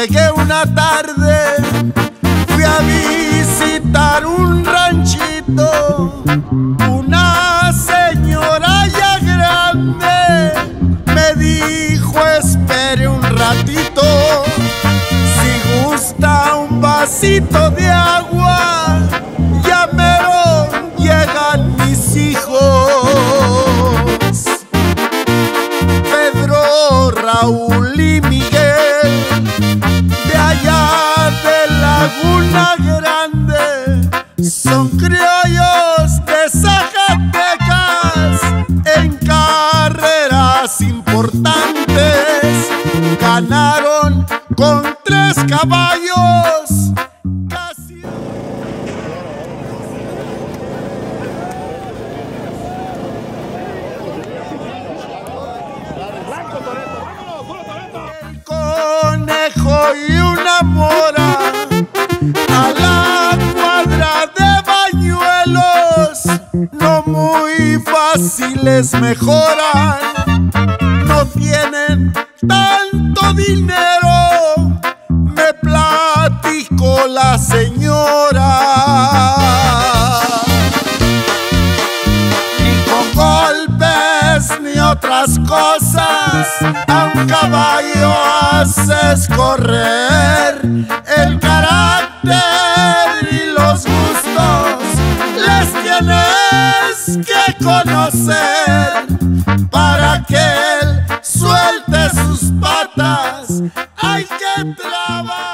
llegué una tarde, fui a visitar un ranchito, una señora ya grande me dijo espere un ratito, si gusta un vasito de agua, ya mero llegan mis hijos. Pedro, Raúl y Miguel, son criollos de Zacatecas en carreras importantes. Ganaron con tres caballos. Muy fáciles mejoran. No tienen tanto dinero. Me platicó la señora. Ni con golpes ni otras cosas a un caballo haces correr el carácter tienes que conocer para que él suelte sus patas. Hay que trabajar